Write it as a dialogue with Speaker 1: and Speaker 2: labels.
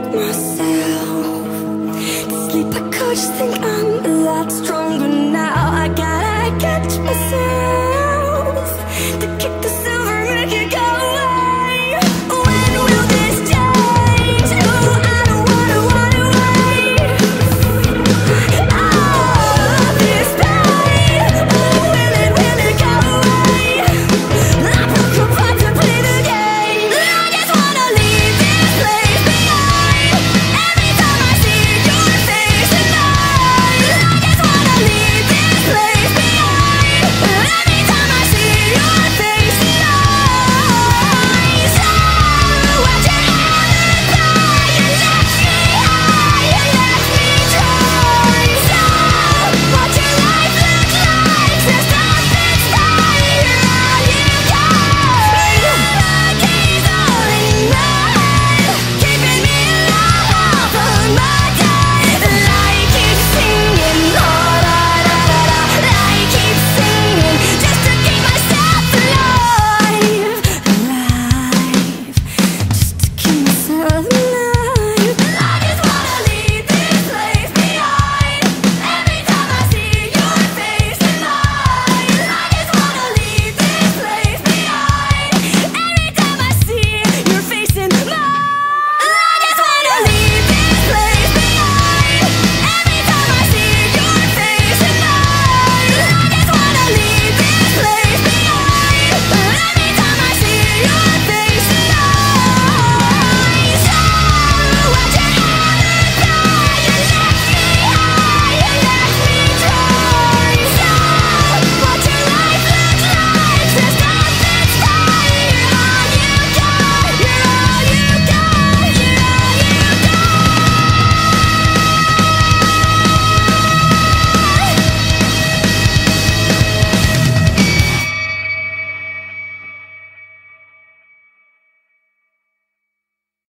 Speaker 1: myself. To sleep I could just think I'm